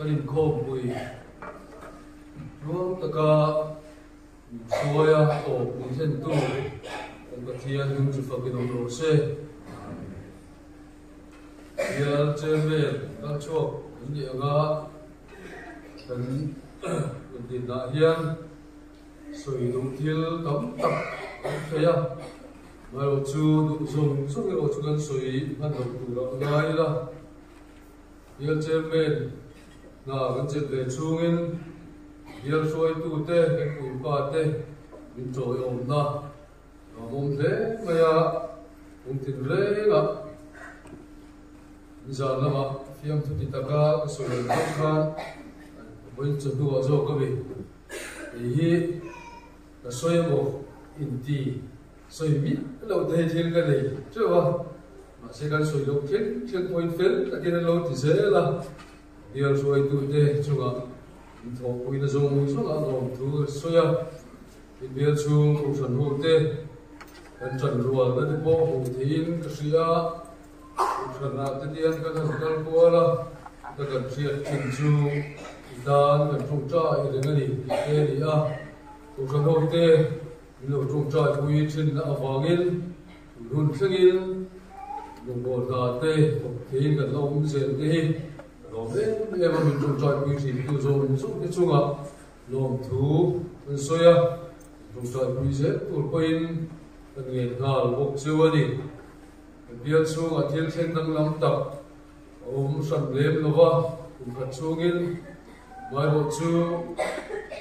kanin khom bui ruang taka suaya o ni sen tu ang kathian hung chu fakin om ro se ya cheme ka chok ni anga kan din na hian soi dum thil tam tak khaya maro chu du song song ro chu kan soi han dum tu ra. Ngai la ya cheme na kan chet le chungin yel soi tu te ke ku pa te min choi om na mom le maya ung tin le ga zan lama fiam thu ti taka soi le khan boin chu du zo ka bi hi la soi mo in ti soi mi lo te thil ka nei chu wa ma se kan soi lo thil thil point fel ta ken lo ti se la yel soi tụi te chúng ta thọ quý là dùng số là dùng thứ soya thì biết chung cũng chuẩn hộ tê cần chuẩn rùa là đi bộ hộ thiên cái suy á cũng chuẩn là tên điên cái thần căn qua là cái cần triệt chỉnh chu. Đàn cần trung trại để ngay gì tê đi à cũng chuẩn hộ tê nếu trung trại quý trên là vàng in luôn khang in dùng bộ đà tê hộ thiên cần lâu dệt em mình trồng trọt quy trình tu dùng mình giúp cái chung ạ. Lồng thú mình xoay à trồng trọt quy chế tu quên cần nghiền hà bốc chưa đi. Biết chung à thiên thiên đang lắm tập. Ôm sẵn lem nó va cũng khát chung yên, mai bộ chu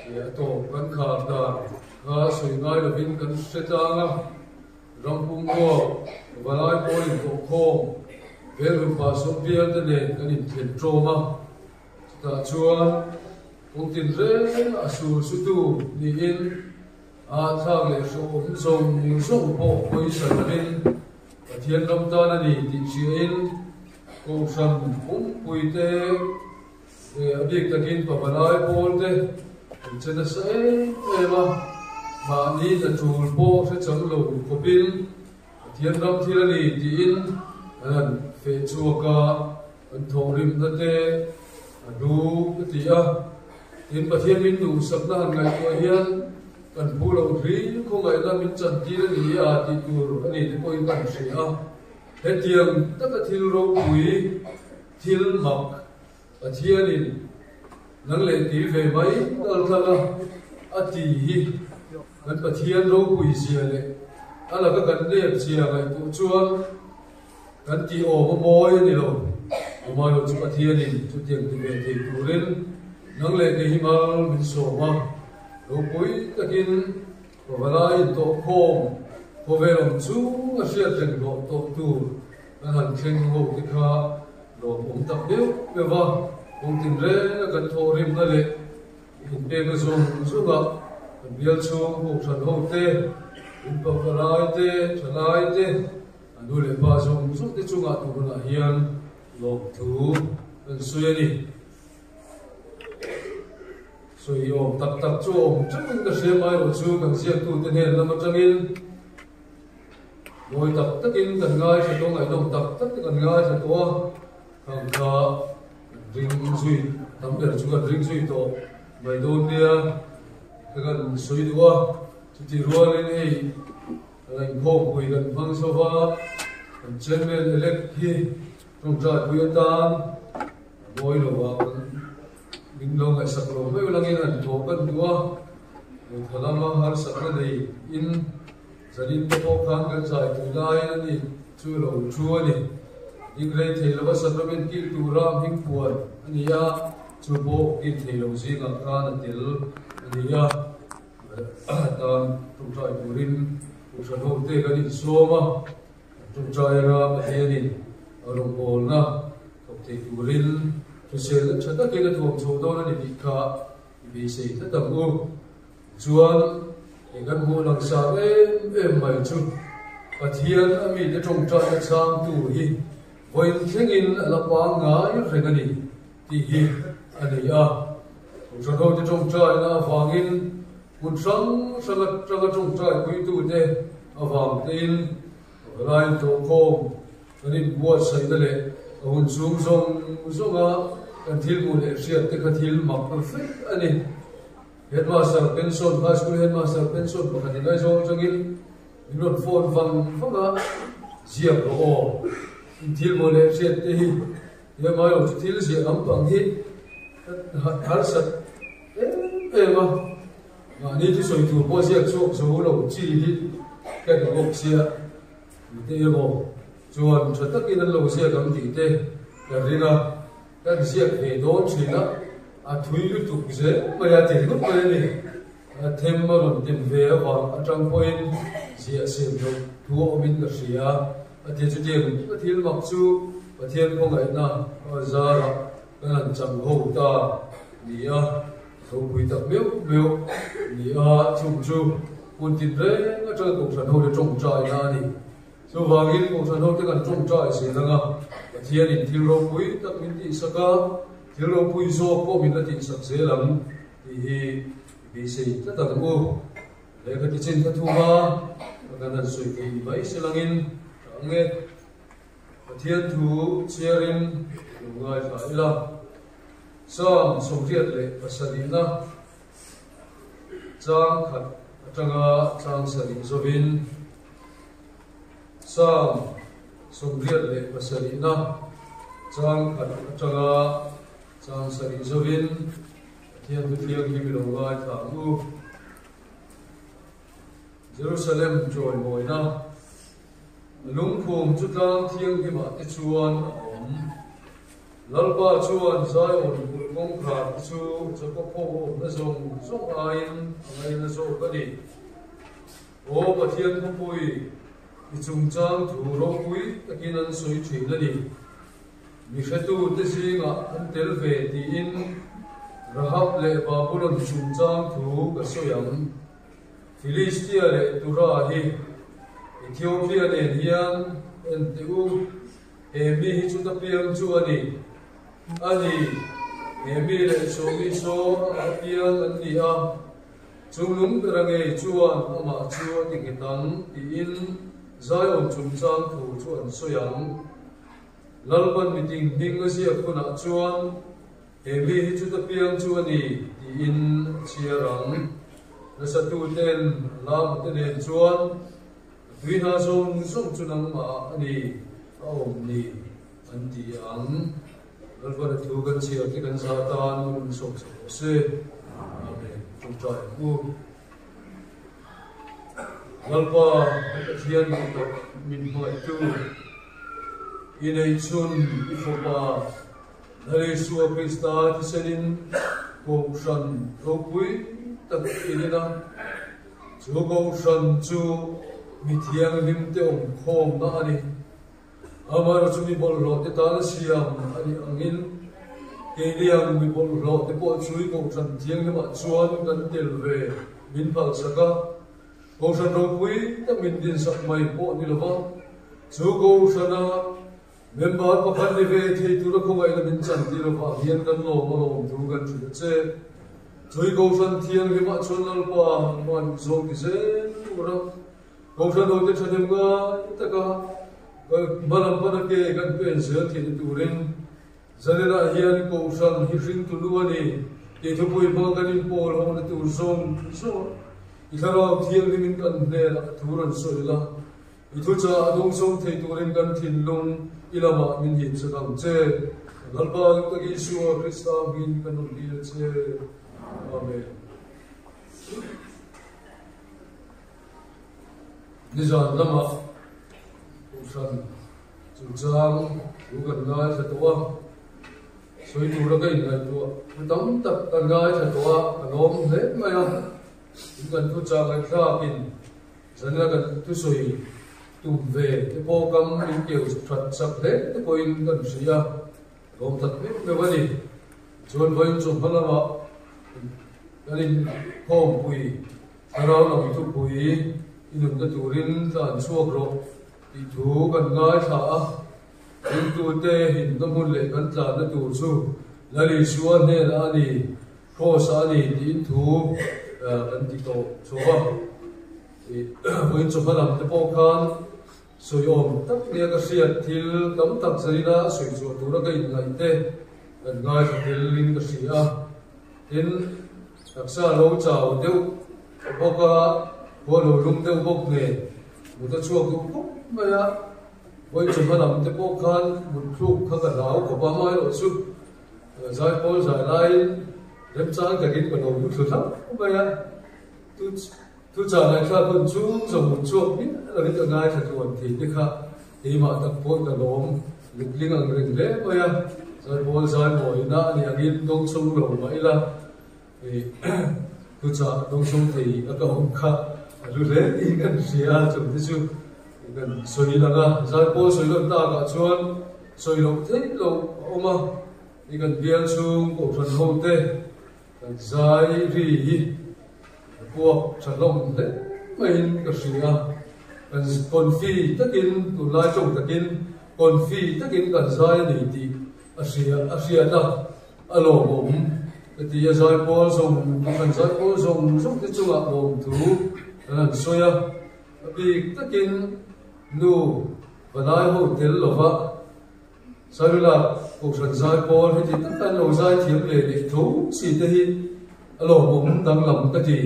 để tổ căn khát đà ha suy ngay là vinh cần sẽ trang rong bung cô và lại bôi cổ khô về lúc bà sống bia tên này cái nhìn thiền trô mà ta chua cũng tin rễ à su su tu đi in à thang lệ số cũng dòng những số bộ quay sở lên. Và thiên lâm ta là đi đi chia in cô sầm cũng quỳ tê để biết ta kinh và bà nói bố tê chân là sẽ em mà mà đi là chủ bộ sẽ chống lầu của pin. Thiên lâm thì là đi đi in anh phê chua cả anh thong rim na tê du cái gì à tin bát thiên minh đủ sập na hàng ngày tôi hiền cần phu lầu rí không ngày là mình trần tí là gì à thì tu anh ấy có cần sĩ à hết tiền, tất cả thiên râu quý, thiên mặc và thiên đi nâng lệ tí về mấy đợt là là à tí gần bát thiên râu quý gì lệ. À là cái gần đẹp gì à ngày tụ chuông kan ti o mo moi ni lo o mai lo chu pathian in chu tiang ti ve ti turin nang le ke himal min so ma lo pui takin ko valai to khom ko ve rom chu a sia teng lo to tu an han khen ho ti kha lo om tak deu ve va ong tin re kan tho rim na le in pe ga zo zo ga bial chu ho tê, ho te in pa kalai te chalai te nu le ba zong chung te chunga tu na hian lok thu kan suya ni sui om tak tak chu om chung ka se mai ro chu kan sia tu te ne lama yên ngồi tập tất in cần ngay sẽ có ngày đồng tập tất cần ngay sẽ có hàng thọ rinh duy tấm biển chúng cần rinh duy tổ bảy đôn đi gần suy đua chỉ rùa lên đây lành hôm quỳ gần văng sô va gần chân men elek hi trong trại quỳ tan ngồi lo wa mình lo ngai sak lo mai lang in an tho kan dua thalama har sak na dei in. Zanin to ko khan kan sai tu lai na ni chu lo chu ni in rei thei lo sak lo men kil tu ra hing puan ani ya chu bo in thei lo zi ngam khan atil ani ya tan trong trại turin usan ho te kan in soma tum chai ra ma arong bol na ko te turin tu chata ke na thom chho do na ni bi kha se ta tam u. Chuan e kan mu lang sa em em mai chu pathian ami te trong chai na chang tu hi. Voin theng in la pa ti hi ani a usan ho te trong chai na wangin một sáng sang ngặt sang ngặt trong trại quý tu thế. À vàng tin lại tổ khom cho nên bùa xây đó ở hồn xuống sông xuống phết, kan thil mu le riat te ka thil mak perfect ani headmaster pension high school headmaster pension pakhat ngai zo changin inot phone vang, phong ziak diệp o thil mu le riat te hi. Ye mai lo thil ziak am pang hi. Har sat em em a mà ni ti soi tu po ziak chok zo lo chi hi ka ka gok sia te ye bo chuan tha takin an lo sia kam ti te ka ringa kan siak ve don china a thui lu tu ze ma ya te lu ma ni a them ma ron tim ve a wa a tang point sia sem do tu o min ka sia a te chu tem a thil mak chu a thian ko ngai na a za ra kan an cham ho ta ni a so pui tak meu meu ni a chung chu kun tin re nga cha ko san ho de trong chai na ni so cùng ko san ho te kan trọi chai se na và thiên in thil ro pui tak min ti saka thil ro pui zo ko min la ti sak se lam ti hi bi se ta ta ko le ka ti chen ka thu ma ka nan sui ki mai se nghe và thiên thu cherin lungai fa ila sam som riat le pasadina chang đi so vin. Sari sung sam lệ và sa đi na. Chang khat changa chang sari zovin thiên tu thiang hi mi lo ngai tha mu Jerusalem joy boy na. Lung phum chu tlang thiang kim ma te chuan om lalpa chuan zai on bul kong kha chu cha pho na zong zong ain ngai na zo ka ni o pathian thu pui chung chang thu ro pui takin an soi thin ani mi khatu te singa an tel ve ti in. Rahab le babulon chung chang thu ka soyam philistia le tura hi. Ethiopia le hian en teu e mi hi chu ta piang chu ani ani e mi le so mi so a piang an ni a chung lung range chuan ama chu tikitang ti in. Zion chung chang thu chuan soyang lalpan meeting ding asia kuna chuan he mi hi chu ta piang chu ani ti in chiarang na sa tu ten lam te nen chuan tui na song song chu nang ma ani a om ni an ti ang lalpan thu kan chia ki kan sa tan mun sok se amen chung chai ku lalpa thian to min hoi tu inei chun ifopa nare suwa krista ti senin ko shan ro pui tak inina chu ko shan chu mi thiang lim te om khom na ani amar chu mi bol ro te tan siam, ani angin. Ke liang mi bol ro te po chui ko shan thiang ma chuan kan tel ve. Min phal saka cô san đâu quý ta mình tin sắc mày bộ như là vâng chú cô san à mình bảo có khăn đi về thì tôi đã không ai là mình chẳng đi là vâng hiền lo mà lo chú cần chủ chế chú cô san thiên cái mặt xuân là qua mà dùng cái chế tôi đó cô san đâu cái chân em ga tất cả mà làm mà cái cần quyền sửa thì tôi đến giờ này là hiền cô san hy sinh tôi luôn đi. Thì tôi bồi bao cái niệm bồi không là tôi dùng dùng ikaro thiang limin kan hle la thuran soi la ithu cha adong song thei turin kan thin lung ilama min hin cha kam che galba ta gi su krista bin kan ul bi che amen nizan lama usan chang ugan ngai sa towa soi tu ra tấm tập gần nơi thật tua gần ôm hết mày le chúng cần chú cha kan ra in zan la kan tu những kiểu ve te po cái in cần that ra, gồm thật po in kan sia rom tat me me là chon gia đình phala quỳ, kan in là bị arau quỳ, tu cái chủ rin turin tan rồi ro ti thu kan ngai tha a in tu te hin na mun le kan tla na tu chu lari suan ne na ni kho đi ni tin thu kan ti to thì, với chú hình làm cái bộ khăn sử dụng tất nhiên cái sự thì tam tập giấy đã sử dụng tu đã gây ngày tê. Kan ngai ka tel lin đến sia xa lâu lo chao deu boka ko lo lum deu bok ne một ta chuông cũng ku ma ya với chúng ta làm te bộ khăn một thu khăn cả lao của ba mai lo su giải pol giải lai lem chang ka gin ko đầu chút lắm thap ma ya tu tu cha lai kha kun chu zo mu chuak ni la ni ta ngai thì tuan thi thì kha. Tập ma cả po ka lom lik ling ang ring le giải ya giải pol zai moi na ni đông sông chung lo ma thì tu trả đông sông thì nó có hom kha lu le ni kan à chum ti chu kan soi la ga zai po soi lo ta ka chuan soi lo thế lo oma ni kan bial chung ko than ho te kan zai ri cuộc sản lông đấy mình cái sự à còn còn phi tất nhiên tu lai trồng tất nhiên còn phi tất nhiên cần giải này thì à xìa à xìa đó à lỗ bụng thì giải dài bò dùng cần giải bò dùng dùng cái chung thú lần soi ya bị tất nhiên nu và nói hậu tiến lộ vợ. Sau đó là cuộc sống dài bò thì tất cả lộ dài thiếm về để thú xì tê hi lộ bụng đang lòng cái gì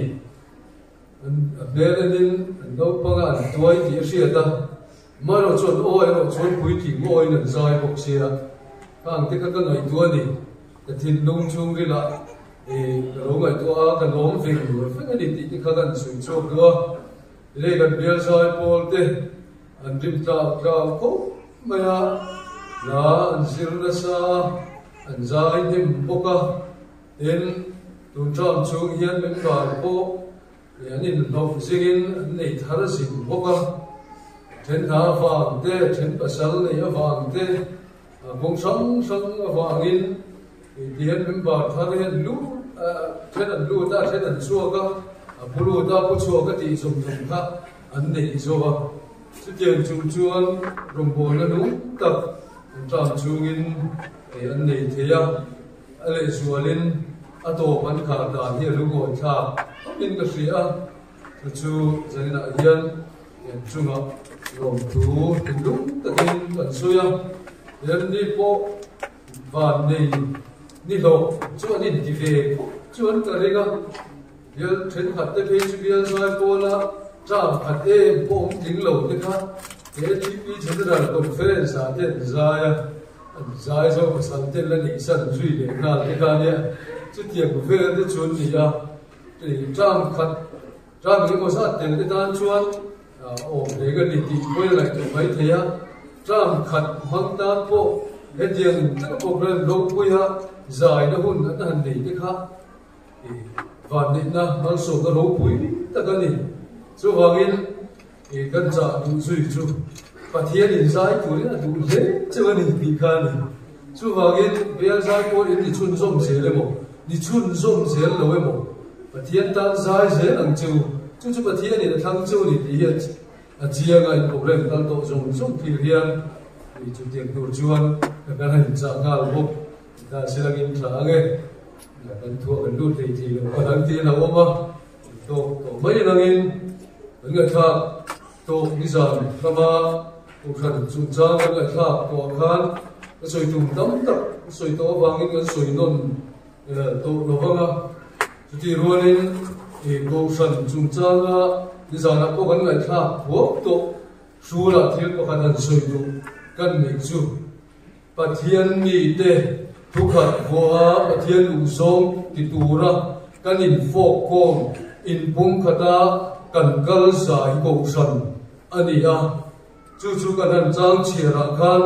bé lên đến đâu bao ngàn tuổi thì xì ta mà nó chuẩn ôi nó chuẩn quý thì ngôi lần dài bụng xì à càng thế các cái này tuổi thì thì nông chung đi lại ri la e ro ngai tu a ka lom ve lu fe ga ni ti ti ka kan sui cho ga le ga bial zai pol te an anh ta ga ko ma ya la an sir na sa an zai nim boka en tun tram chung hian men ba ko yani no xin nei thar trên boka vàng tha trên te then này vàng avang te bong sang vàng avangin dian member thar hen lu then lu ta then an chua ka ta pu chua ti zum zum kha an nei zo wa chu chuan rom bo nu tak tram chungin an nei the ale zualin ato man kha da hi lu go tha. In ka ria chu zanina hian yan chunga rom tu tin ta tin kan suya yan ni po van nei ni lo chu ani di ve chu an ka rega yan then khat te pe chu bian sai po la cham khat e po ting lo te kha ye chi pi general conference a ten zaya zai zo ko san ten la ni san zui le na te ka ne chu tiang ko ve te chun ni ya trang khát trang cái cosa tiền cái tan chuan ồ để cái đi đi quay lại chỗ mấy thế á. Trang khát mang tan po hết tiền tất cả program lâu quay á dài nó hun nó hành đi cái khác và định na mang sổ cái lâu bụi ta cả này chú hoàng in thì cần trả đủ duy chú. Và thiên in dài tuổi là đủ dễ, chứ mà mình bị khan này. Chú hoàng in bây giờ dài po in thì chun zoom dễ lên một. Thì chun zoom dễ là với một. Và thiên tan sai dễ ăn chú chú chú, và thiên này thăng chú thì thì hiện à chia ngay problem tăng tổ dùng dùng thì hiện thì chú tiền đồ chuan là cái hành trạng ngal bốc ta sẽ là in trả nghe là cần thua cần đút thì thì có đáng tiền là ôm mà tổ tổ mấy là in người thợ tổ bây giờ đi dần cũng cần dùng chúng ta người thợ tổ khan cái soi tùng tấm tập soi tổ vàng in cái nôn, non tổ nó vâng à ti ruanin e ko san chung changa ni zana ko kan ngai tha huak to sura thil ko kan an soi du kan nei chu pathian ni te thukhat hoa pathian u ra ti tura kan in fok kom in pum khata kan kal sai ko san ani a chu chu kan an chang chira khan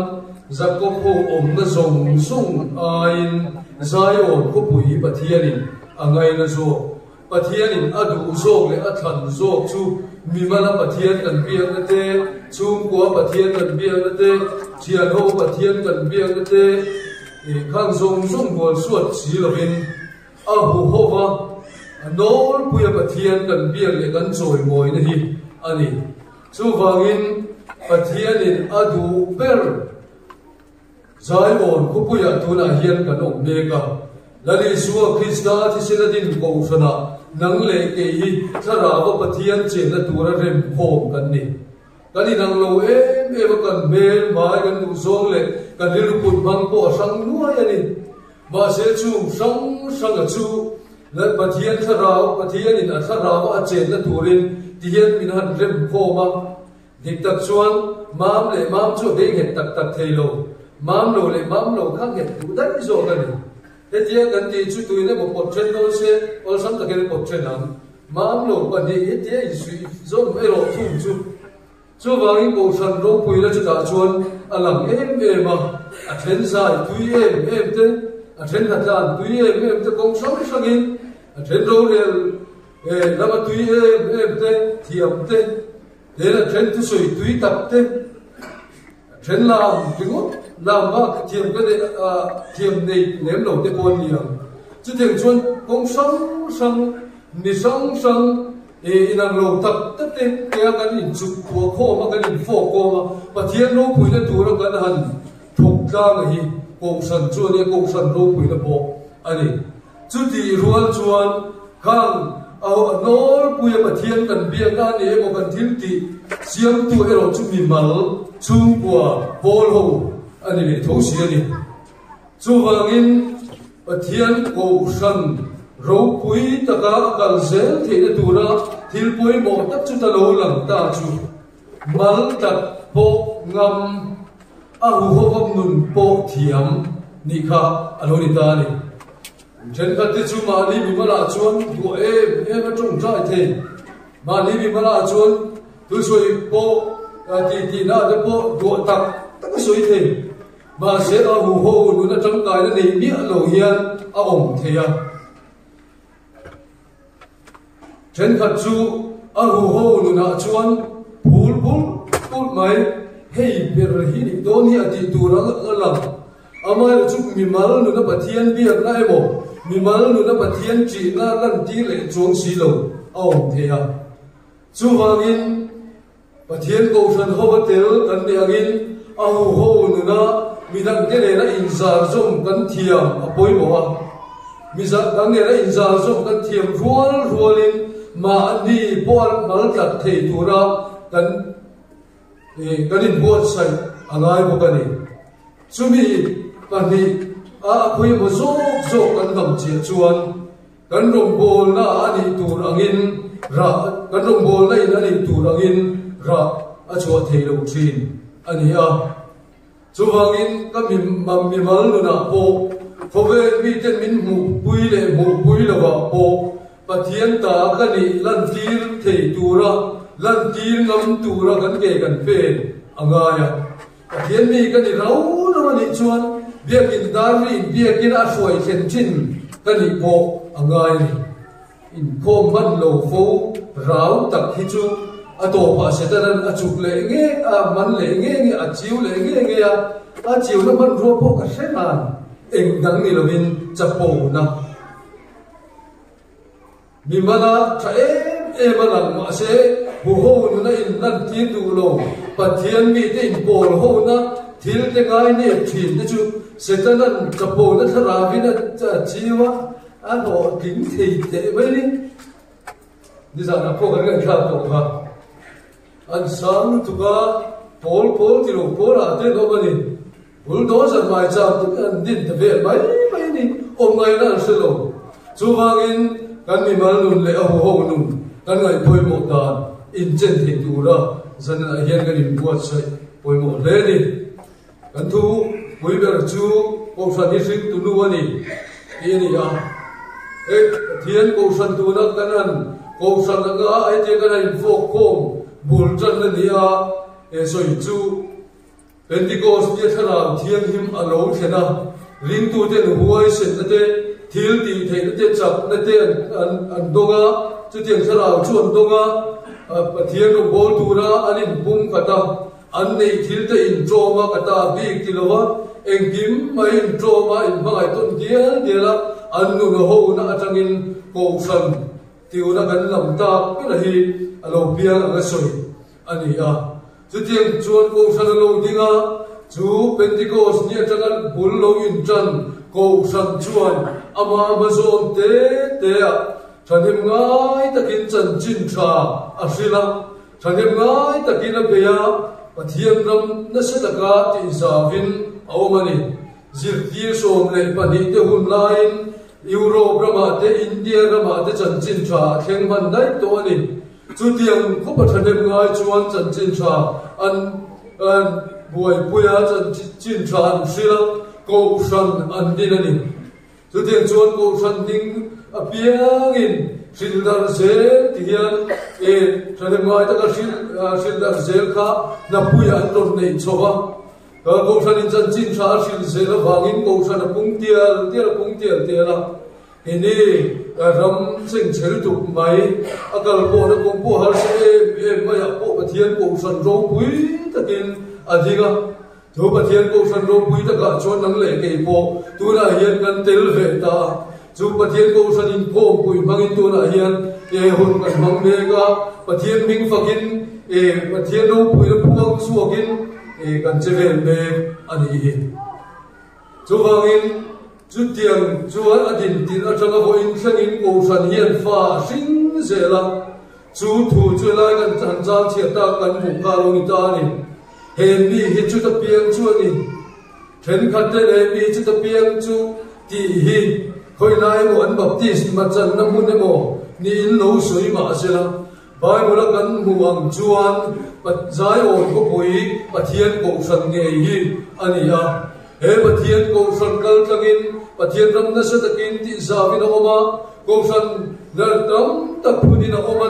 zakko ko om na zong sung ain zai on ko pui pathianin angai na zo pathian in adu zok le a than zok chu mimala pathian kan biang na te e khang zong zong bol suat chi lovin a hu ho wa anol puya pathian kan biang le kan choi moi na hi ani chu wangin pathian in adu ber zai on ku puya tuna hian kan om me ka lali suwa krista thi sina din ko sana nang le ke hi thara wa pathian che na tura rem khom kan ni kani nang lo e me kan mel mai kan nu song le kan ri put bang po sang nuai ani mà sẽ chu sang sang ở chu. Là bà thiên thà rào bà thiên in thà rào à trên là turin thì hiện mình hẳn rem phô mà địch tập chuan mam lệ mam chu để hiện tắc tắc thầy lô mam lô lệ mam lô khác hiện tụ đất rồi cái này. Thế thì gần thì chú tôi nên một bột trên đâu sẽ ở sắm cái bột trên lắm mam lộ bà đi hết thế thì suy rồi mấy lộ thùng chú chú vàng in cổ sân rô bùi là cho đã chuẩn, à làm em em mà à, à thiên sai tùy em em thế à thiên thật ra tùy em em thế công sống sang yên, à thiên rô liền làm tùy em em thế thiệp thế thế là trên tu sui tùy tập thế. À trên làm thì ốt làm mà thiềm cái này à thiềm này ném đầu cái buồn nhiều. Chứ thiềm chuan công sống sống ni sống sống e nang lo tập tất thế cái cái nhìn chụp của khô mà, cái nhìn phô cô mà. Và thiên lô bùi nó tu nó cái hẳn thuộc ra cái hi công sản chuan này công sản lô bùi à à, nó bộ. Anh à chú vâng thì ruan chuan khang ao nol puya pa thian kan bia ka ni mo kan thil ti siam tu ero chu mi mal chung kwa bol ho ani le tho si ani chu wangin pa thian ko san ro pui ta ka kal zel the na tu ra thil pui mo tak chu ta lo lam ta chu mal tak po ngam a hu ho gom nun po thiam ni kha a lo ni ta ni chen các ti chu ma ni bi ma la chuan của e e ma chung trai the ma ni bi ma la chuan tôi suy bộ ti ti na để bộ đuổi tắc tất cái the ma se a ở ho nu na chang kai cái ni này a lo hian a ổng the ya trên các chú ở hồ hồ nó là chuan phul phul phul mấy hey biệt rồi hi đi đó ni ati tu ra là amai là mi mal nụ na bát thiên biết lại bộ mi mal nu na pathian chi na lan ti le chuang si lo ông the ya chu wangin pathian ko san ho ba tel kan ni angin a hu ho nu na mi dang te le na in zar zum kan thiam a poi mo a mi za dang ne na in zar zum kan thiam rual rualin mà đi buôn mà chặt thì tu ra cần thì cần đi buôn xây ở lại một cái này. Chuẩn bị cần đi à quý một số số cần đồng chia chuan cần đồng bộ là đi tu ra in ra cần đồng bộ này là đi tu ra in ra à cho thầy đồng tiên anh hiểu chú vang in các mình mà mình mà luôn là bộ. Phổ về mi tên mình mù bùi lệ mù bùi là vợ bộ pathian ta ka ni lan tir thei tura lan tir ngam tura kan ke kan pe angaya pathian mi ka ni rau na ni chuan biakin dari biakin a hruai thlen thin ka ni po angai ni in khom man lo fo rau tak hi chu a to pa se tan a chuk le nge a man le nge nge a chiu le nge nge a a chiu na man ro po ka se na eng dang ni lovin cha po na mi mana tha em em lang ma se hu ho nu na in nan ti du lo pathian mi te in pol ho na thil te ngai ne thin te chu se ta nan kapo na thara vi na cha chiwa a lo kính thì te mai ni ni sa na ko ga ga kha ko ha an sang tu ga pol pol ti lo pol a te do ba ni bul do sa mai cha tu an din te ve mai mai ni om ngai na se lo chu wangin kan mi mal nun le ho ho nun kan ngai poi mo ta in chen thi tu ra zan a hian kan in buat sai poi mo le ni kan thu mui ber chu ko sa ni sik tu nu ani ni ni ya e thian ko san tu na kan an ko san nga ai te kan in fo kom bul chan na ni ya e soi chu Pentecost ni thara thiam him alo thena ring tu te nu huai sen te thiếu tìm thấy nó tiền chập nó tiền ăn ăn đông á chứ tiền sẽ nào chu đông á ờ, à thiên cũng bố tu ra anh in bung cả ta anh này thiếu tới in cho mà cả ta bị kilo. Á em kiếm mấy in cho mà in mà cái tuần kia thì là anh nu nó hậu nó chẳng in cầu sân tiêu nó gần lòng ta cái là hi à, lâu bia là cái sôi anh ấy à. Chứ tiền chuan cầu sân lâu tiếng á chú Pentecost nhớ chẳng anh bún lâu in chân ko san chuan. Ama amazon te te a thanim ngai takin chan chin tha a sila thanim ngai takin a beya pathian ram na se taka ti zavin awmani zir tir som le pani te hun lain Europe rama te India rama te chan chin cha theng man dai to ni. Chu tiang ko pa thanem ngai chuan chan chin cha an an buai puya chan chin cha lăng sila ko san đi lên, ani chu tiang chuan ko san ding a piang in sil dar zel ti hian e thanem ngai ta xin sil sil dar zel kha na puya an ton nei chowa cầu san in chân chín sa sil se la wangin cầu tiền pung tial tial pung tial tiala ini ram sing chel tu mai akal po na kong po har se e mai po pathian cầu san ro pui takin adinga thu bát hiền cô sơn lô quý tất cả chốn nắng lệ kề bộ tu là hiền cần tel về ta chú bát hiền cô sơn in cô quý mang in tu là hiền e hồn cần mang đề ga bát hiền minh phật in e bát hiền lô quý là buông suộc in e cần chế về về anh hi chú vang in, chú tiền chú ăn ăn tiền tiền ăn trong cái hội in sang in cô sơn hiền pha sinh dễ lắm chú thủ chú lại cần chẳng ra chiết ta cần phục ca lô ni ta này hèn mi hi chu ta piang chu ni. Then khat te le mi chu ta piang chu ti hi. Khoi lai mo an baptist ma chan na mu ne mo ni in lo sui ma se la bai mo la kan mu ang chuan pat zai on ko pui pathian ko san nge hi. Ani ya he pathian ko san kal tangin pathian ram na sa takin ti zawin na oma ko san nar tam tak phuni na oma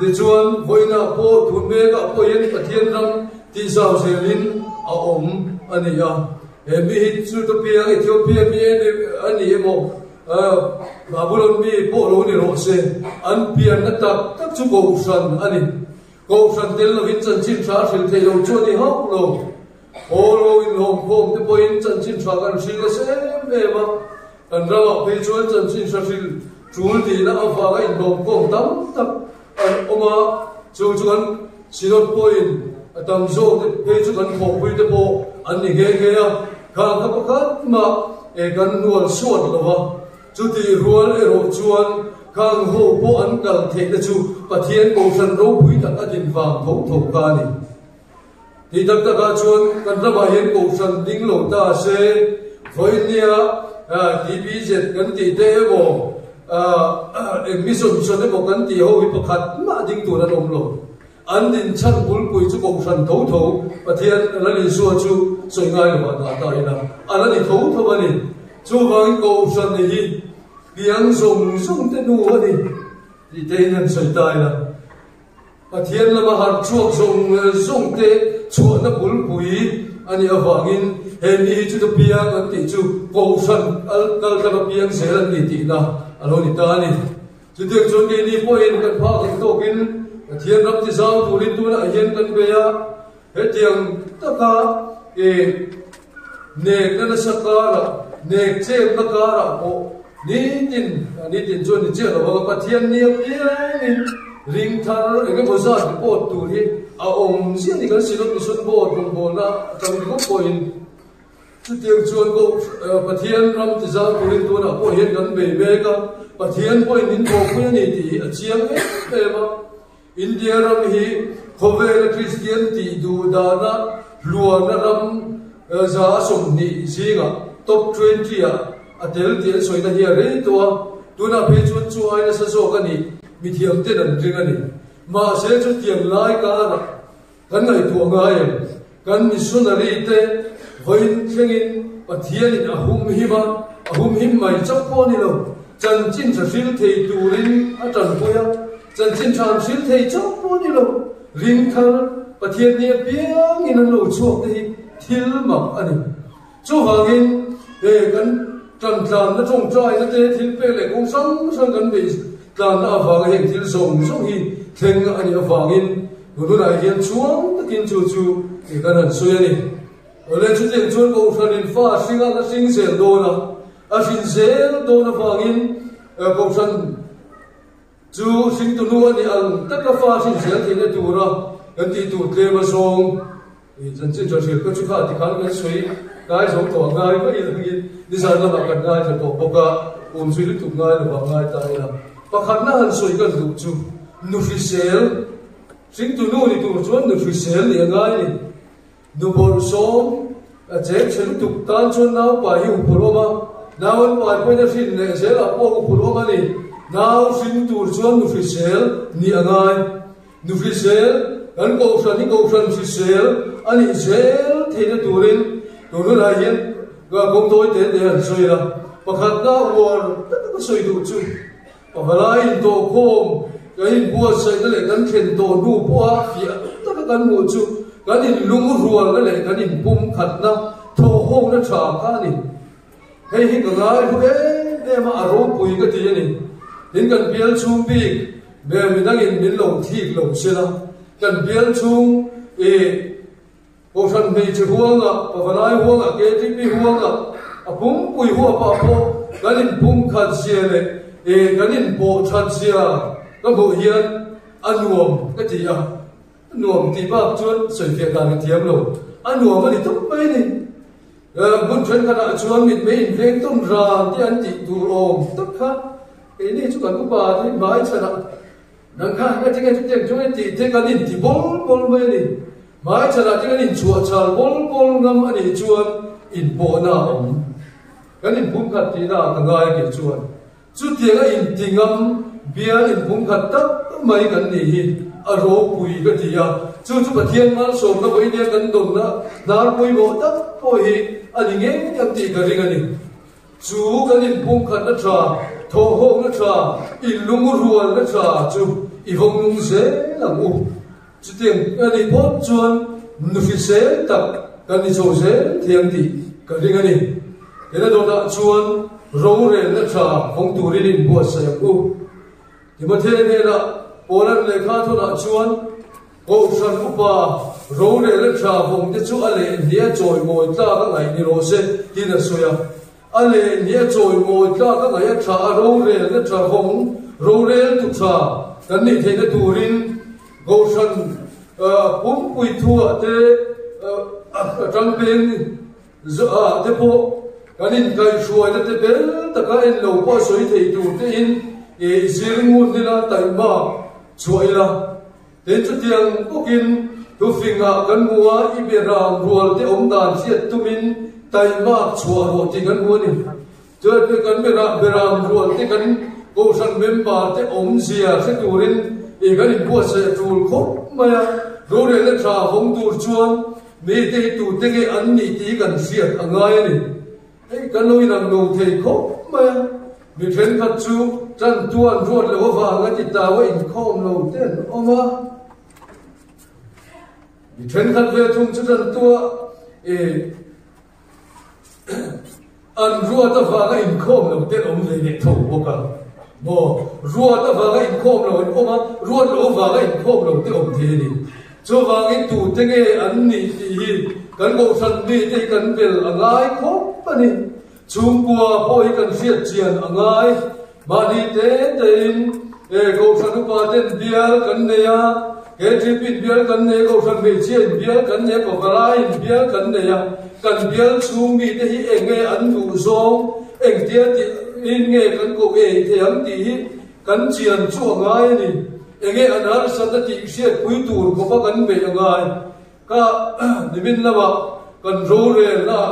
le chuan voina po thun me ka po yen pathian ram ti zaw selin a om ani ya he mi hi chu to pia ethiopia, mi ani emo babylon, mi po lo ni ro se an pian na tak tak chu ko san ani ko san tel lo in chan chin tra sil te lo chu ni hok lo o lo in hom khom te po in chan chin tra kan sil se me ma kan ra ma pe chu chan chin tra sil chul ti na a fa ga in hom tập tam tak an oma chu chu kan sinot po in Ờ, tầm số cái chút gần khổ quy tế bộ anh nhìn ghê ghê à cả các bác khác mà e gần nuôi suốt là vợ chú thì ruồi e rộ chuan càng hồ bộ anh cần thế là chú, và thiên bộ thần rô quý thật ở trên vàng thấu thấu ca này thì tất cả các chuan cần ra bài hiến bộ thần đính lộ ta sẽ với nia à, thì bí dệt gần tỷ tế bộ em biết sụn sụn tế một gần tỷ hô vi bậc hạt mà đính tuổi là đồng lộ an din chan bul pui chu ko san tho tho pathian la ni su chu soi ngai lo na ta ina ala ni tho tho ba ni chu wang ko san ni hi biang song song te nu ani thì thế nên sợi tai là và thiên là mà hạt chuộc dùng dùng tê chuộc nó bul bùi anh ở vàng in hèn đi chú biang anh tỷ chú cầu sân al al tập biang sẽ là tỷ tỷ na alo đi ta ni chú tiếng chốn đi đi po in cần phá cái tổ thiên rập thì sao thủ linh tu lại hiên cần về á hết tiếng tất cả cái nè nó sắc cả nè chế tất cả là bộ. Ni tin ni tin chuan ni che cái ba niệm ni ni ring thar cái bộ sao thì bộ tu hi a om cái ni kan silot ni sun bo dum bo na trong cái gốc po in chu tiang chuan ko pathian ram ti za tu rin tu na po hian kan be be ka pathian po in bo po ni ti a chiếm hết be mà india ram hi khove la christian ti du da na luan ram eh, za som ni zinga. Top 20 a atel tiel soi na hiya re to tu na phe chun chu ai na sa so ka ni. Mi thiam te dan ring ani ma se chu tiang lai ka na kan ngai tu nga em kan mi sun ri te. Voin thengin pathian in ahum hi ma. Ahum him mai chap po ni lo. Chan chin sa sil thei tu rin. A chan chân ya chan chin chan sil thei chap po ni lo ring thar pathian ni piang in chuộc thì thiên hi thil ma chú chu hangin để gần trần tràn nó trông tròi nó thế thiên bê lệ cũng sống sang gần bị tràn nó vàng hiện thiên sống sống hi thiên anh ở vàng in rồi nó lại hiện xuống tất nhiên chú chú, thì cái hẳn suy đi. Ở lên chú tiền chuôn cầu thần in pha sinh ra sinh sel đô na à sinh sel đô na vàng in cầu thần chú sinh tu nuôi thì ăn tất cả pha sinh sẽ thì nó tu ra cái thì tu thêm mà xong thì dân sinh cho sự cơ chú khá thì khá cái suy. Cái sống tổ ngay có gì là đi ra là mà cần ngay sẽ tổ bốc cả ôm suy lúc ngay là bằng ngay tại là và khán na hẳn suy cần đủ chú nu phi sel sinh tu nu thì tu chuan nu phi sel liền ngay đi. Nu bor som chế chân tục tan chuan nào, bài hiệu phổ mà nào anh bài bây giờ xin này sẽ là bộ phổ mà này nào xin tu chuan nu phi sel ni angai nu phi sel anh có san ni có san phi sel anh sel thế là turin turin là hiện gà bông tôi thế để anh soi là và khát na war tất cả soi đủ chu. Và lai tổ khom cái bùa soi cái này gắn khen tổ nu bùa phía tất cả gắn ngủ chu. Cái này lung ruột cái này cái này bum khát na thô hông nó trả cái này hay hi cái này, cái này để mà aro bùi cái gì này đến gần biên chung bi để mình đang in đến lồng thịt, lồng xe đó gần biên chung ê bộ phận mình chỉ huang à bộ phận ai huang à cái gì bị huang à à bung bùi huang pa po cái này bung khát xe này ê cái này bộ khát xe cái bộ hiền ăn nuông cái gì à nuông thì bác chuột sợi việc cả cái tiêm lồng ăn nuông mà đi tốt mấy này bun chen kana chuan mit me in veng tum ra ti an ti tur om tak kha cái này chúng ta cũng bà thì mãi chờ đợi nàng khác cái tiếng chúng ta chúng ta thì thế cái linh thì bốn bốn mấy linh mãi chờ đợi cái linh chùa chờ bốn bốn ngâm anh ấy chuồn in bộ nào cái linh bốn khát thì nào thằng ai cái chuồn chú tiếng anh in tiếng ngâm, bia in bốn khát tất mấy cái này hin ở rô bùi cái gì à chú chú bà thiên mà sống nó với nhau gần đồng đó nó bùi bộ tất thôi, anh ấy nghe cái gì cái gì cái gì chú cái linh bốn khát nó chờ tho ho na tra i lung rual na tra chu i hong lung se la mu chu tiang đi pot chuan nu fi se đi kan ni cho se thiang ti ka ringa ni ena do na chuan ro re na tra hong tu rin in bo ngu. thì ti thế này ne na polan này kha thu na chuan ko san upa ro le le tra hong te trời ale ta choi moi tla ka ngai ni là se ti na soya ale nia choi moi tla ka ngai rô ro le le tra hong ro le tu tra kan ni the na turin go san pum pui thu te trang pen zo a te po kanin kai shuai na te bel ta ka en lo pa soi thei tu te in. E zirngun ni la tai ma chuai la đến chút tiền có kinh thu phình à gần mua y bề rào ruột te ông đàn siết tu min tay ma chua ruột chỉ cần mua đi. Chơi cái cần bề làm bề làm ruột thì cần cô sang bên bà te ông zia sẽ tù lên. I gần in bua sẽ tù khúc mà rồi để nó trà hong tù chuông. Mi te tù te cái ăn ni tí cần siết ở ngay này ấy gần lối làm đồ thầy khúc mà mi thèn thật chú chân tuôn ruột là vàng cái chỉ tao in khom lâu tên, ông mà mi thèn thật về chung chu chân tua. E an ruột ta vàng in khom lâu tên ông lấy để thầu bốc à bo ruột ta vàng in khom lâu ông mà ruột lâu vàng in khom lâu tên ông thế đi cho vàng in tu tên cái ăn ni thì kan bộ sân đi thì kan bel angai khom mà ni. Chung bùa bôi kan phiết ở angai mà đi tế in e câu sân upa tên bial kan ne ya ke tri pit bial kan ne câu sân bị chiên bial kan ne ko varai bial kan ne ya cần bial chú mi te hi enge an du zong eng tia ti in nge kan ko e te ang ti hi kan chian chu angai ni enge anar san ti siat pui tur ko pa kan be angai ka nimin lawa kan ro re la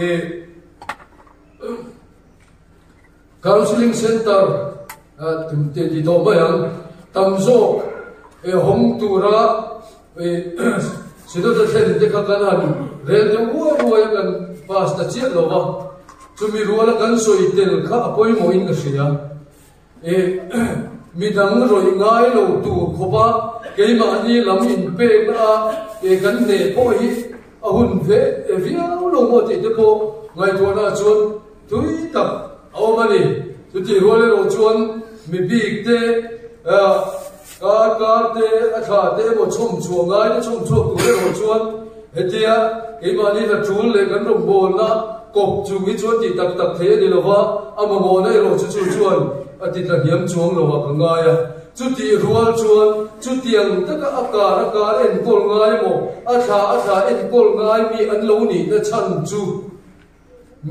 e counseling center tum te di do bayang tam zo e hong tu ra e sido ta sen te ka kanan re te wo wo ya kan pas ta chiat lo ba chumi ru la kan soi i tel kha apoi mo in ka sia e mi dang ro ngay ngai lo tu kho ba ke ma ni lam in pe na e kan ne po hi a hun ve e via lo mo te te po ngai to na chuan tui tak au mani tu ti ro le ro chuan mi big te a ka ka te a tha te mo chum chu ngai te chum chu tu le chuan he tia ke ma ni la chul le kan ro bol na kop chu mi chuan ti tak tak the ni lo wa ama mo na ro chu chu chuan a ti ta hiam chuang lo wa ka ngai a chu ti rual chuan chu tiang ta ka aka aka en kol ngai mo a tha a tha en kol ngai mi an lo ni na chan chu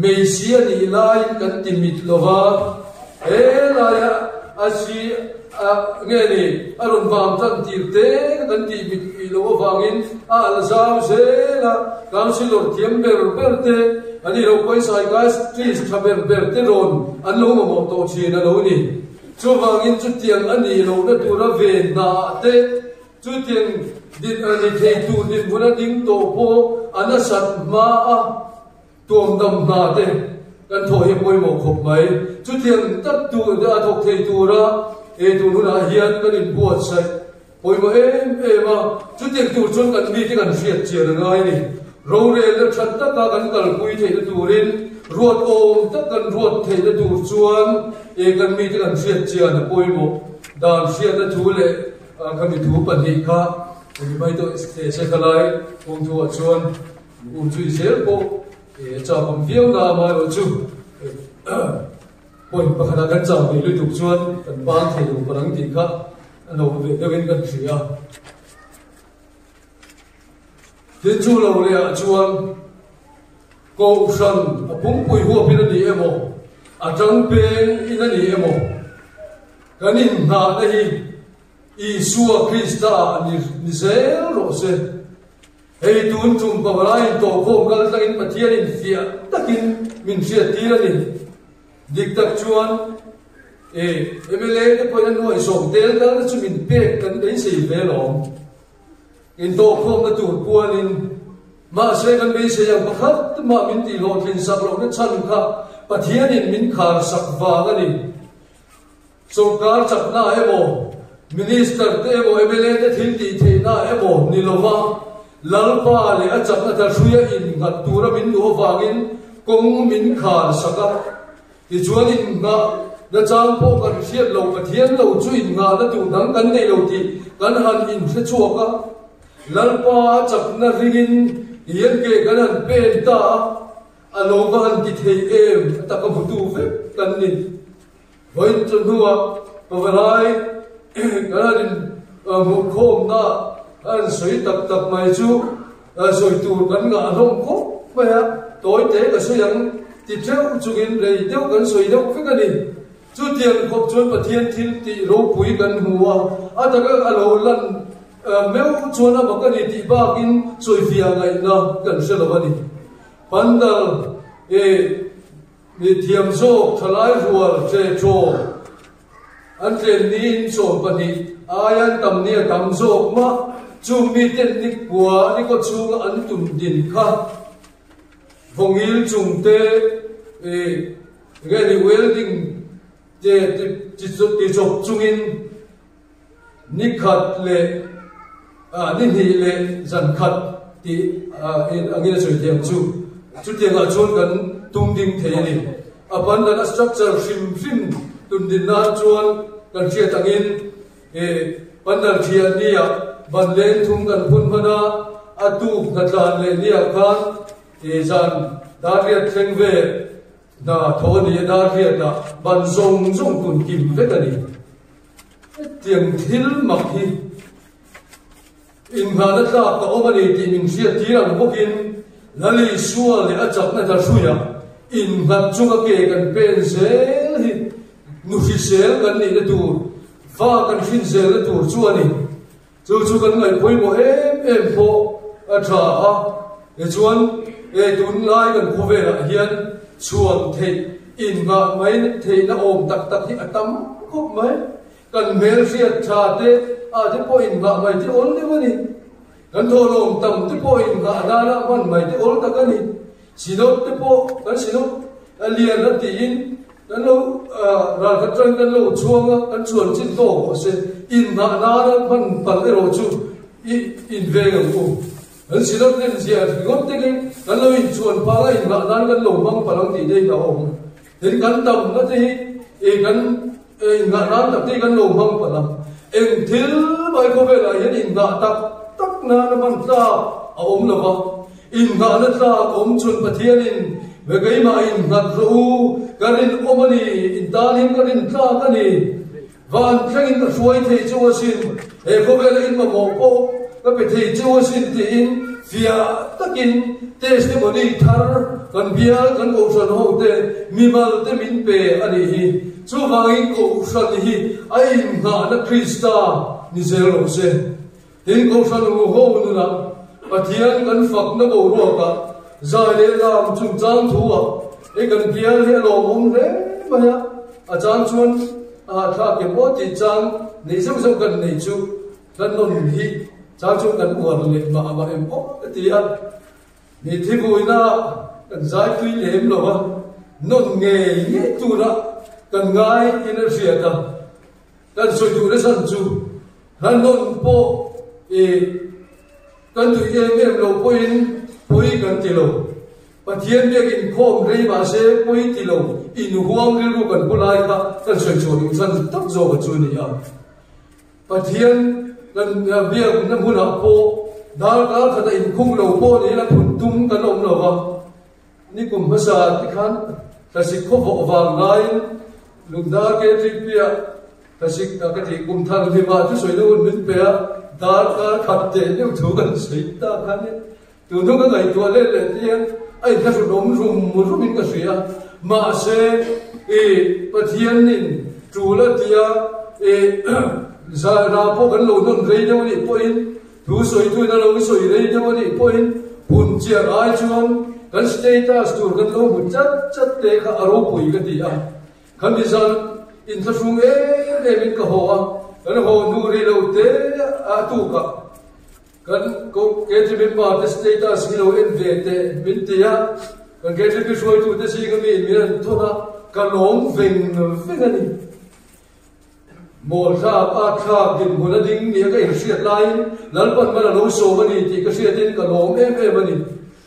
meisia ni lai kan timit lova e la ya asi nghe ni aron vam tan tir te kan ti mi i lo wangin a al zau se la kan si lor tiem ber ber te ani lo koi sai, guys, please khaber ber ber te ron an lo mo to chi na lo ni chu wangin chu tiang ani lo na tu ra ve na te chu tiang din ani te tu din buna ding to po ana sat ma a tuom dam na te kan tho hi moi mo khop mai chu tiang tat tu da thok thei tu ra e tu nu na hian kan in buat sai oi ma em em a chu tiang tu cần kan mi ti kan riat được ngai ni ro re le that ta ka kan kal pui thei tu rin ruột ôm tất cần ruột thầy đã tu chuan e kan mi ti kan riat chian poi mo dan riat da thu le kan mi thu pan hi kha ni mai to se se khalai ong thu a chuan um chui sel ko cho cha pam viau na ma lo chu poi pakhana kan cha mi lu tuk chuan kan ban thei lu parang ti kha ano ve bên kan thria tin chu lo le a chuan ko san a pum pui hu pin ni emo a tang bên in ni emo kanin na na hi Isua christa ni ni zel ro se hei tun chung pa rai to ko kal takin pathian in fia takin min fia tira ni dik tak chuan e emele te po nan noi som tel dal chu min biết kan dei sei ve lo in to ko na tu puan in ma se kan be se yang pakhat ma min ti lo thin sak lo na chan kha pathian in min khar sak wa ga ni so kar chak na e mo minister te mo emele te thil ti the na e mo ni lalpa le a chak na ta shuya in ngat tura min lo wangin kong min khar saka ti chuan in nga na chang po kan thiat lo pathian lo chu in nga na tu dang kan nei lo ti kan han in se chuaka lalpa chak na ringin yen ke kan han pen ta a lo van ti thei em ta ka butu ve kan ni voin chu nuwa pavalai kan in mu khom na an suy tập tập mai chú. Rồi tu vẫn nga không ko ma ya tối tế suy so thì theo chú chu gin rei deu suy soi deu cái kan chú tiền tiang khop và thiên thiên tị rô quý gần hùa. A ta ka alo lan meu chuan a ba kan ni ti ba kin soi fia ngai na kan se lo ni pandal e ni thiam zo thalai rual che cho an tren nin so pa ai ayan tam ni tam zo ma chu mi ten ni kwa ni ko chu an tum din kha vongil chung te e ge ni welding te tê tê tê tê tê chung in ni à le a ni ni le zan à ti a in angin so tiang chu chu tiang a chon kan tum ding the ni a ban da structure phim phim tùm din na chuan gần chia tangin e ban da thia ni ya ban lên thum cần phun phana atu ngatlan le ni a khan thì rằng đã ria tranh về na tho đi đã ria da ban dùng dùng cùng kìm với cái ni tiền thiên mặc hi in nga thì mình sẽ omani ti min sia là bokin xua sual ở achak này ta suya in ngat chung ke kan pen bên hi nu hi gần này là na và fa kan sẽ là na chua này chu chu kan ngai poi em em po a tha a e chuan e lai cần khu về la hian chuan thì in và mấy thì nó ôm tak tak hi atam khop mấy. Cần mel sia tha te à te po in nga mai te on le mani cần thô lom tam te po in nga na na ổn mai cái ol xin lỗi sinot te cần xin lỗi. Alian na ti in kan lo ra ka tran kan lo chuanga kan chuan chin to ko se in nga na na man pal e ro chu i in ve ngam ko kan sinot len sia ngot te len kan lo in chuan pa la in nga na kan lo mang palang ti dei ka om then kan tam na te e kan e nga na tak te kan lo mang palang en thil mai ko ve la yan in nga tak tak na naman ta a om na ba in nga na ta om chun pathian in ve gai ma in ngat ru garin omani, in tanin garin ta kani van thlengin ka hruai thei chu sin he ko vel in ma mo po, ka pe thei chu sin ti in, fia takin testimony thar, kan bia kan ko san ho te mi mal te min pe ani hi chu wangi ko san hi ai nga na krista ni zelo se tin ko san ho ho nu na, pathian kan fak na bo ro ka, zai le lam chung chang thu cái e kan thì le lo thế, mà ya a chang chuan a tha ke mo ti chang nei zo zo kan chu kan non hi. Trang chu gần uar le mà mà em o ti a ni thi vui na, gần giải tui lem lo wa non nge tu ra gần ngay in a ria ta. Gần so tu le san chu, gần non po e gần tu ye em lo po in po i thiên việc in khom rei ba se poi ti lo. In huang ri ru kan bulai ka, kan soi chu ni san tak zo ka chu ni ya. Và thiên kan việc na mun ha po. Dal ka khata in khung lo po ni la phun tum kan om lo ní ni kum xa ti khan, ta si kho vo wa ngai lung da ke ti pia, ta si ka ti kum than ti ba chu soi lo min pe dal ka khat te ni thu kan sei ta khan ni. Tu nu ka ngai tu le le ti ai ta su dom rum mu rum in ka mà ma se e pathian nin tu la tia e za ra po kan lo non rei de ni po in thu soi thu na lo soi rei de ni po in pun chia ai chuan kan status tu kan lo mu chat chat te kha aro pui ka ti a kan bi san in ta su e le min ka ho a kan ho nu ri lo te a tu ka kan ko kete min ma te status hilo en vete, min te ya kan kete bi shoi tu te si ga mi mi ran to kan long veng veng ani mol kha pa kha gin e mo na ding ni ga in shiat lai lal pat ma lo so ma ni ti ka shiat din kan long em em ani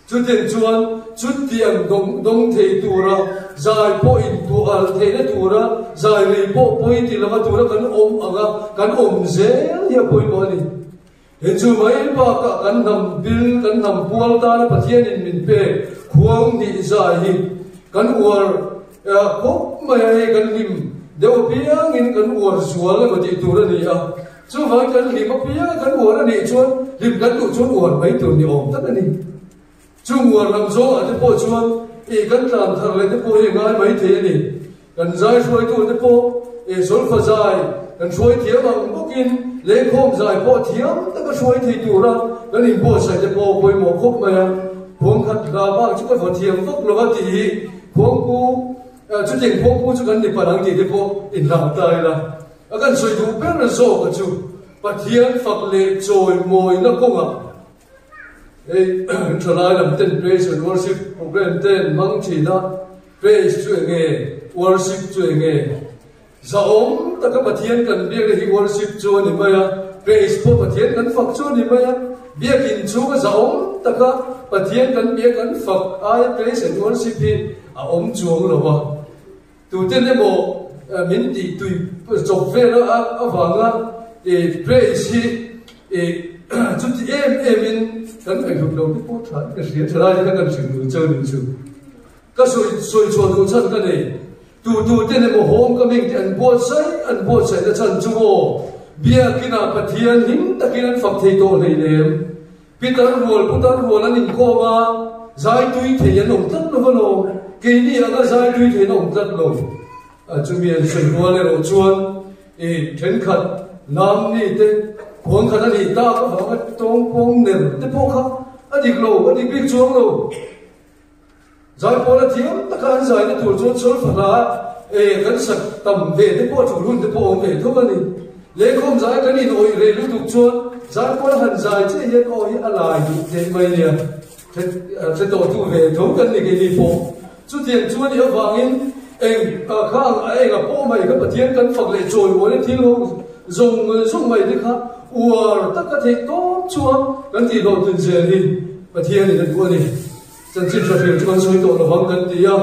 chu tin chuan chu tiang e dong dong thei tu ra zai po in tu al thei na tu ra zai ri po po in ti la ma tu ra kan om anga kan om zel ya poi bo ni he chú mấy ba cả kan nằm bil kan nằm buông ta nó phát hiện in mình pe khuang ni za hi kan uar ko mày ai kan lim deu piang in kan uar là ko ti tu ra ni a chu vai kan lim pia kan uar ni chuan lim kan tu chuan uar tuổi tu ôm tất là đi. Chú uar làm gió ở trên bộ chuan thì kan làm thật lấy trên bộ hiện ngay mấy thế nhị cần giải xuôi tu trên bộ e xuống fa giải kan shuai thiam ang bokin le khom zai po thiam ta ka shuai thi tu ra kan in po sai te po poi mo khop ma ya khom khat ga ba chu ka fa thiam vok lo ti khom ku chu ting khom ku chu kan ni pa lang ti te po in la tai la akan soi du pe na zo ka chu pa thiam fak le choi moi na ko nga ei thalai lam ten praise and worship. Program ten mang chi na praise chu nge worship chu nge za om ta ka pathian kan bia hi worship chu ni ma ya praise po pathian kan fak chu ni ma ya bia kin chu ka za om ta ka pathian kan bia kan fak ai praise and worship hi a om chu lo wa tu ten le mo min ti tu chok ve lo a à wa e praise hi e chút thì em em in kan phải học đầu cái cốt thản cái gì thế này cái cần sự người chơi mình sự cái soi soi cho của chân cái này tu tu te le mo hom ka meng ăn bo sấy ăn bo sấy da chan chu mo bia kina pathian hin takin an phak thei to nei lem pitar rol putar rol an in ko ma zai tui thei an ong tat lo lo ke ni a ga zai tui thei ong tat lo a chu mi an chen ko le ro chuan e then khat nam ni te khon khat ani ta ka phong nền pong nem te po kha ani lo ani biết chuang lo zai po tất cả ta kan zai ni tur chon chol phana e kan sak tam ve de po chu run de po om ve thu ba ni le khom zai kan in oi re lu duk chon zai po han zai che ye ko hi alai ni te mây ne che che to tu về thu kan ni cái gì po chút tiền chu ni vàng in eng a khang eng a po mai ka pa thiam kan phok le choi wo le thi luôn. Dùng dùng mày đi khác. Ua tất cả thế tốt, chúa. Gần gì đồ tuần dễ đi. Bậc thiên thì đất vua đi chân chính cho phiền cho con suy tổ là vắng gần thì à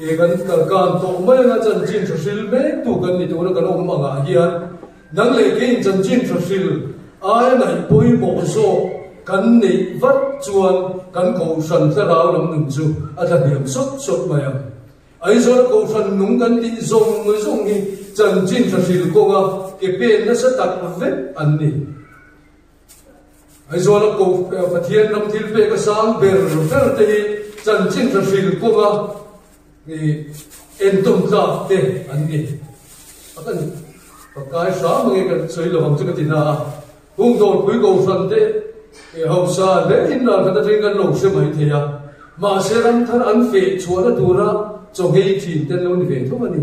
thì gần gần gần tổ mấy là chân chính cho phiền mấy tụ gần thì tụ nó gần ông mà ngã hiền nắng lệ kinh chân chính cho phiền ai này bôi bộ số gần nị vắt chuan gần cầu sân ra đó lắm đừng chú à thật điểm xuất xuất mà ấy rồi cầu sân núng gần thì dùng người dùng thì chân chính cho phiền cô à cái bên nó sẽ đặt vết anh đi ai zo la ko pathian nam thil pe ka sang ber fer te hi chan chin ra fil ko ga ni en tum ka te an ni akan pakai sa mange ka soi lo hong chu ka tina hung do pui go san te e hau sa le in na ka ta thing kan lo se mai the ya ma se ram thar an fe chua la tu ra, cho hei thin ten lo ni ve thu ma ni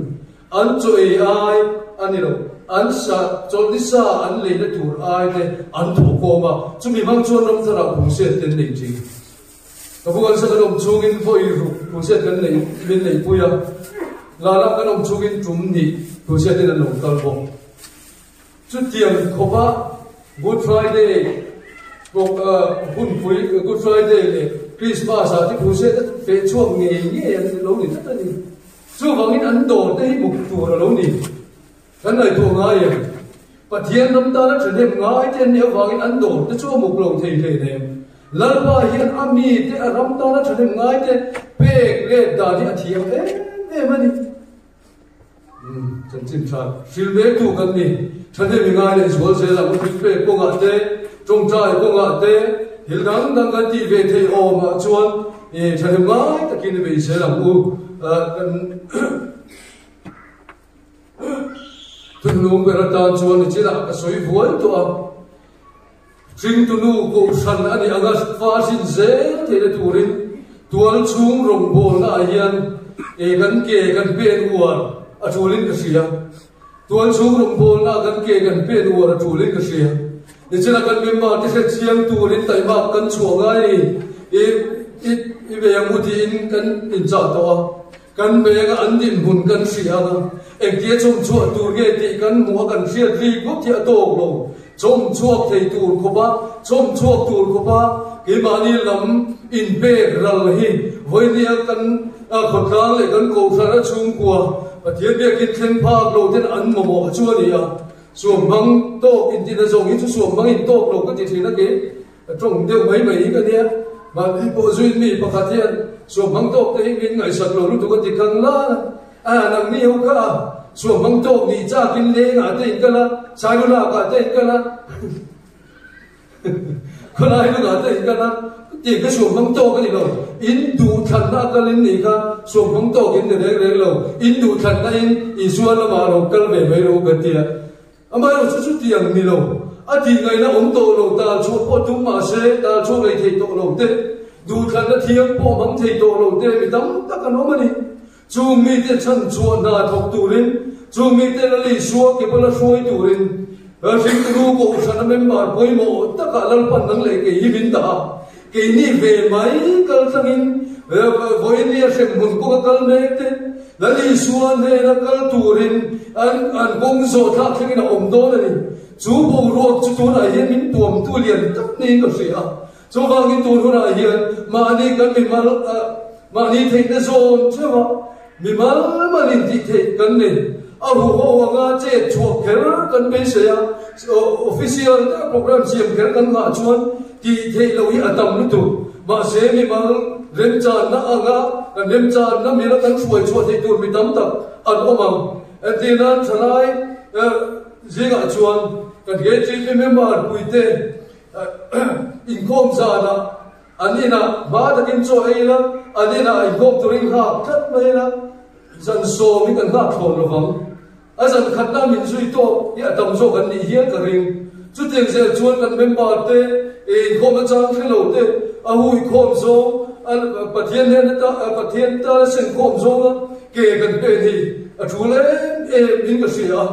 an cho ai ani lo an sa cho đi sa an le để tur ai để an tho ko ma chu mi mang chon ram thara phung se ten nei chi ka bu an sa kan om chung in phôi ru phung se kan nei min nei à? la la kan om chung in tum ni phung se ten lo kal bo chu tiam kho ba good friday bo hun pui good friday le christmas a ti phung se ta fe chuang nge nge an lo ni ta ni chu wangin an do te muk tu ra lo ni kan này thuộc ngay à và thiên năm ta đã trở nên ngay trên nếu vàng ấn độ đã cho một lòng thầy thầy này lần ba hiện ami ở ram ta đã trở nên ngay trên pe le đà đi thiên, ê ê mà đi. Ừ, chân chim chân xin bé tu gần đi. Trở nên ngay lên xuống sẽ là một cái bê công ngã tê trong trai công ngã tê hiện đang đang cái gì về thầy ô mà chuan trở nên ngay ta kia về sẽ là một cần thun nu bera ta chuan chi la ka soi vuai to a tring tu nu ko san ani anga fa sin ze te le turin tual chung rong bol na hian e kan ke kan pe uar a chulin ka sia tual chung rong bol na kan ke kan pe uar a chulin ka sia ni china kan mi ma ti se chiang turin tai ma kan chuanga ni e e e ve yang utin kan in cha to kan be ga an din hun kan sia ga ek kia chom chu tur ge ti kan mu kan sia ri ko ti to lo chom chuak thei tur ko ba chom chuak tur ko ba ke ma ni lam in be ral hi. Voi ni kan à kang le kan ko sa ra chung kwa và thiên địa kinh thiên pha lâu thiên ấn mà mỏ chua đi à xuống băng to in tin là dùng in xuống măng in to lâu cái gì thì nó cái trồng tiêu mấy mấy mà đi bộ duyên mi bạc thiên xuống măng to cái in ngày sạch lâu lúc tôi cái la lá à nằm nhiều cả xuống măng to đi cha kinh lê ngã tên cái là, sai nó là cả tên cái là. Con ai nó ngã tên cái là? Thì cái xuống măng to cái gì đâu in đủ thần na cái linh này cả xuống măng to cái này đấy lâu in đủ thần na in Israel nó mà lâu cần về về lâu cái gì? À mà nó chu chu tiền mi lo a ti ngai na om to lo ta chu po tu ma se ta chu ngai thei to lo te du khan na thiang po mang thei to lo te mi dam ta ka no mani chu mi te chan chu na thok tu rin chu mi te la li suwa ke bala suai tu rin a sing tu ko sa na mem mar poi mo ta ka lal pan nang le ke hi bin ta ke ni ve mai kal sangin voi ni a sem mun ko kal me te la li suwa ne na kal turin, an an bong zo tha thing na om do ni chu bo ro chu tu na hian min tuam, tu lian tak ni ko sia chu wa ngin tu ru na hian ma ni kan mi mal ma ni thei na zo zon chewa mi mal, ma ni ti thei kan ni. A hu ho wa nga che chu ker kan be se ya official program siam e ker kan nga chuan ti thei lo hi atam lu tu. Ma se mi mal rem chan na anga rem chan na mi na kan chuai chu thei tu mi tam tak an omang tina thalai zinga chuan kan ge chi mi member puite anh đi anina ba đã kin cho eila anina income turing ha khat mai na zan so mi kan ha thon lo wang a zan khat na min zui to ya tam zo kan ni hian ka ring chu bên se chuan kan member te income chang khelo te a hui không zo Ờ, ờ, bà thiên ờ, thiên ta bà thiên ta sinh khổm zo kể gần bề thì chú lẽ em đến cái gì à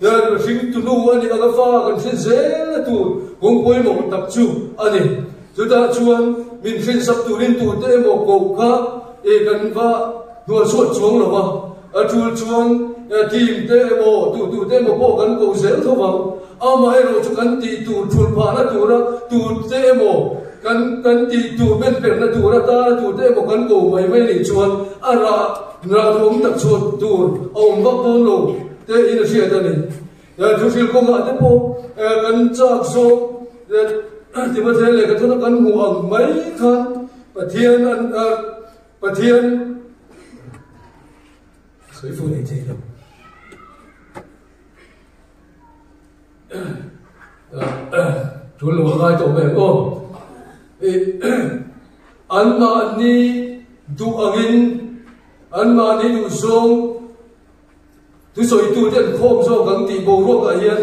giờ là sinh tu nu anh ấy pha gần sinh dễ là tu cũng quay một tập trung. Anh ấy chúng ta chuan mình sinh sắp tu lên tu tới một cầu khác. Để gần và đua suốt xuống rồi mà. À chú chuan tìm tới một tu tu tới một bộ gần cầu dễ thôi mà. À mà em rồi chúng gần thì tu chuột pha nó tu đó tu tới một kan kan ti tu ben per na tu ra ta tu te mo kan ko mai mai ni chuan ara ra rom tak chu tu om va po lo te in sia ta ni ya tu fil ko ma te po kan chak so ti ma te le ka tu kan mu ang mai khan pathian an pathian soi fu nei te lo tu lo ngai to be o an ma ni du angin an ma ni du zong. Tu soi tu den khom zo gang ti bo ro ka hian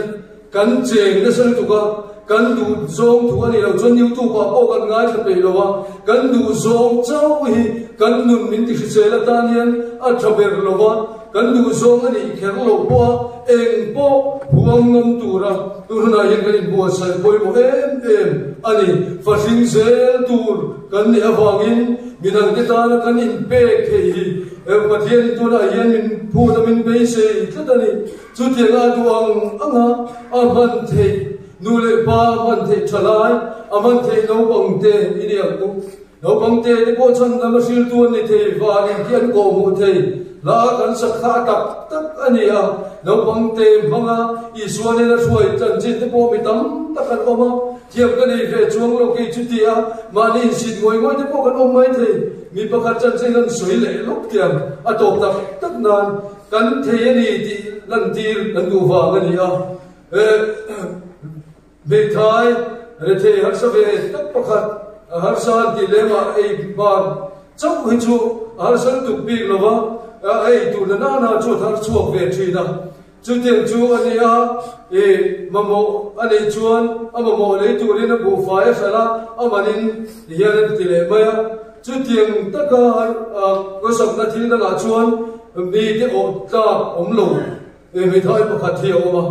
kan cheng na san tu ka kan du zong tu ani lo chon niu tu pa po kan ngai ta pe lo wa kan du zong chau hi. Kan nun min ti se la tan hian a thaber lo wa kan du zong ani kher lo po eng po huang ngam tu ra tu na yen kan bo sai poi mo, em em. Ani fa sing zel tur kan ni awangin minang ta na kan in pe ke hi pathian tu na yen min phu na min be se tlatani chu tianga tu ang anga a man thei nu le pa man thei thalai a man nấu no bang te, ini aku. No bang te ni po chan na ma sil tu ni thei va ni kian ko mu thei la kan sa kha tak tak ani a no bang te manga i suane na suai chan chin te po mi tam tak kan oma thiam kan ni ve chuang lo ki chu tia ma ni sit ngoi ngoi te po kan om mai thei mi pakhat chan chin kan soi le lok tiam a tok tak tak nan kan thei ani ti lan tir kan du wa ngani a e be thai re thei har sa ve tak pakhat har san ti le ma ei bar chau hi chu har san tu pi lo wa ei tu na na na anh ấy chuak ve thi na chu tiang chu ani a e mamo ani chuan amamo le tu ri na bu fa ya sala amanin hian ti le à, ya chu tiang taka ko sam na thil na la chuan mi te o ta om lo e mi thai pakhat thi o ma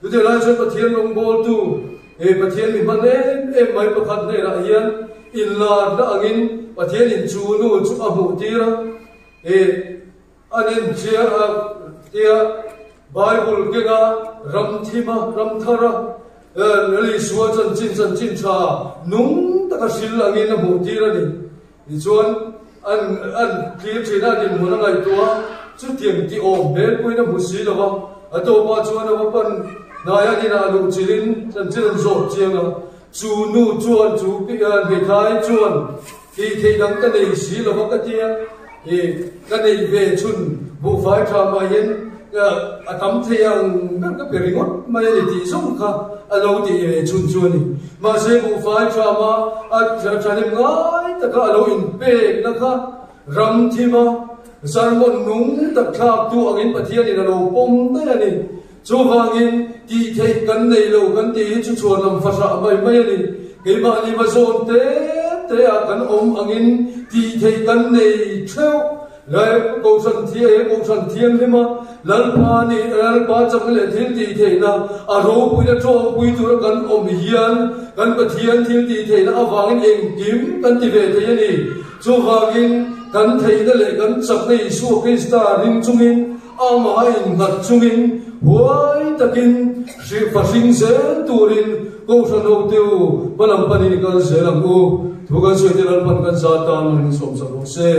tu te lai chuan pathian long bol tu e pathian mi man em em mai pakhat nei là hian in la na angin pathian in chu nu chu a mu tira ê anin chia tia, bible kinga ram thima ram thara li suwa chan chin chan chin cha nung taka sil angin na mu tira ni ni chuan an an clear thina din mu ngai tua chu tiang ti om be pui na mu si lo ba ato to pa chuan a pan na ya ni na lu chilin chan chin zo chiang a chu nu chuan chu pi an be thai chuan ti thei dang ka nei si lo ba ka tia thì cái này về chun vụ phái cho mà yên ờ, à tấm thế ông ờ, các cái việc ngót mà đây thì sống cả à lâu thì ờ, về chun chun đi. Mà sẽ vụ phái cho mà à cho cho nên ngay tất cả lâu in bê nó cả ram thì mà giờ một núng, tất cả tu anh bắt thiên thì là lâu bom đấy này chú vàng in thì thấy cần này, lâu cần thì chú chuồn làm phát ra mấy mấy này cái bạn này mà dồn thế te te a kan om angin ti thei kan này theu lai ko san thie ko san thiên thế mà. Lal pa ni, lal pa cham le thil ti thei na a ro pui na tro pui tu kan hiền hian kan pathian thiên ti thei na awangin eng kim kan ti ve te ni chu wangin kan thei na le kan chak nei su krista ring chungin ama in chung chungin huai takin shi fasing se turin ko sa no teu balam panin kan se lam u thugan se te lan pan kan sa tan man som sa se